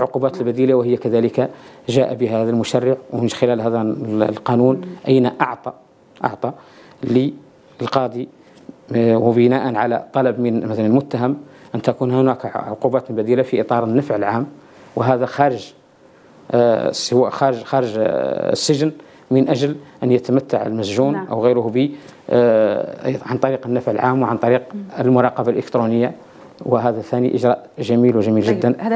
العقوبات البديلة وهي كذلك جاء بها هذا المشرع ومن خلال هذا القانون أين أعطى أعطى للقاضي آه، وبناء على طلب من مثلا المتهم أن تكون هناك عقوبات بديلة في إطار النفع العام. وهذا خارج آه، سواء خارج خارج آه، السجن من أجل أن يتمتع المسجون نعم. أو غيره ب عن طريق النفع العام وعن طريق المراقبة الإلكترونية. وهذا ثاني إجراء جميل وجميل طيب، جدا.